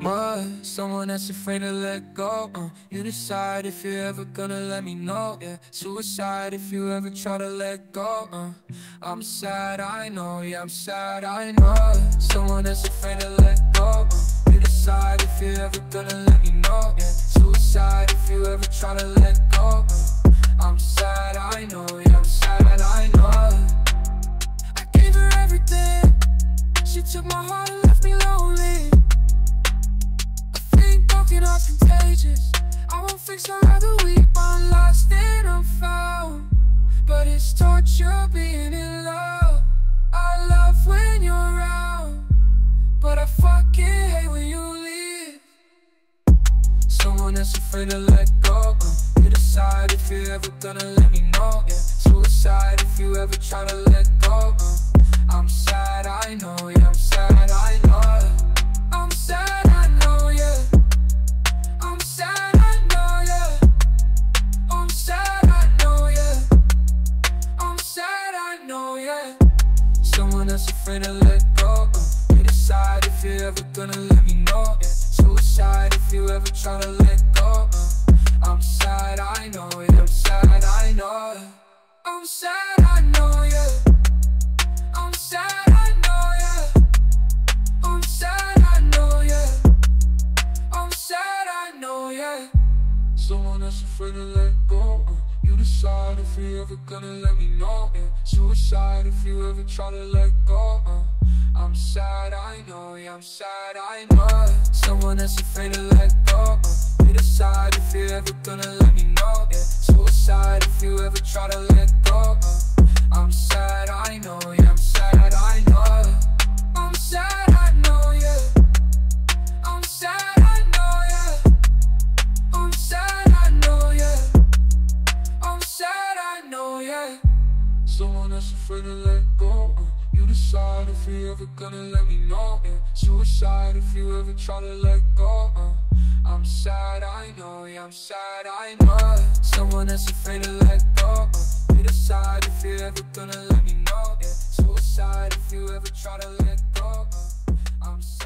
Mud, someone that's afraid to let go. Uh, you decide if you're ever gonna let me know. Yeah, suicide if you ever try to let go. Uh, I'm sad, I know. Yeah, I'm sad, I know. Someone that's afraid to let go. Uh, you decide if you're ever gonna let me know. Yeah, suicide if you ever try to let go. That's afraid to let go. uh, You decide if you're ever gonna let me know. Yeah, suicide if you ever try to let go. uh, I'm sad, I know. Yeah, I'm sad, I know. I'm sad, I know. Yeah, I'm sad, I know. Yeah, I'm sad, I know. Yeah, I'm sad, I know. Yeah. Someone that's afraid to let go. Uh, you decide if you're ever gonna let me know. Yeah. Suicide if you ever try to let go. Uh, I'm sad, I know. Yeah. I'm sad, I know. I'm sad, I know. Yeah. I'm sad, I know. Yeah. I'm sad, I know. Yeah. I'm sad, I know. Yeah. Someone that's afraid to let go. Uh, you decide if you ever gonna let me know. Yeah. Suicide if you ever try to let go. Uh, I'm sad, I know. Yeah, I'm sad, I know. Someone that's afraid to let go. Uh, you decide if you ever gonna let me know. Yeah. Suicide if you ever try to let go. Uh, I'm sad, I know. Yeah, I'm sad, I know. I'm sad, I know. Yeah. I'm sad, I know. Yeah. I'm sad, I know, yeah. I'm sad, I know, yeah. Someone that's afraid to let go. Uh, you decide if you ever gonna let me know. Yeah. Suicide if you ever try to let go. Uh, I'm sad, I know, yeah. I'm sad, I know. Someone that's afraid to let go. Uh, you decide if you ever gonna let me know. Yeah. Suicide if you ever try to let go. Uh, I'm sad.